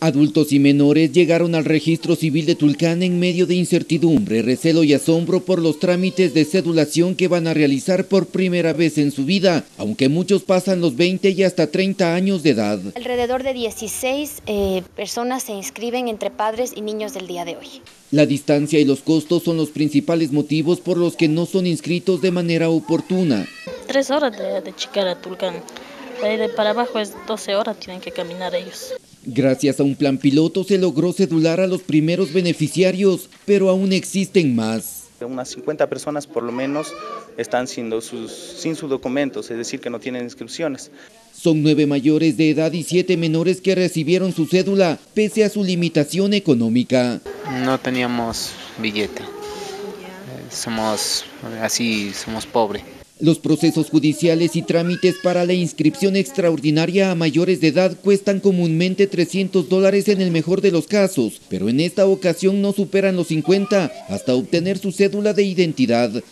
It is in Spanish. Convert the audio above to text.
Adultos y menores llegaron al registro civil de Tulcán en medio de incertidumbre, recelo y asombro por los trámites de cedulación que van a realizar por primera vez en su vida, aunque muchos pasan los 20 y hasta 30 años de edad. Alrededor de 16 eh, personas se inscriben entre padres y niños del día de hoy. La distancia y los costos son los principales motivos por los que no son inscritos de manera oportuna. Tres horas de, de Chicara a Tulcán. De para abajo es 12 horas, tienen que caminar ellos. Gracias a un plan piloto se logró cedular a los primeros beneficiarios, pero aún existen más. Unas 50 personas por lo menos están sin sus, sin sus documentos, es decir, que no tienen inscripciones. Son nueve mayores de edad y siete menores que recibieron su cédula, pese a su limitación económica. No teníamos billete. Somos así, somos pobres. Los procesos judiciales y trámites para la inscripción extraordinaria a mayores de edad cuestan comúnmente 300 dólares en el mejor de los casos, pero en esta ocasión no superan los 50 hasta obtener su cédula de identidad.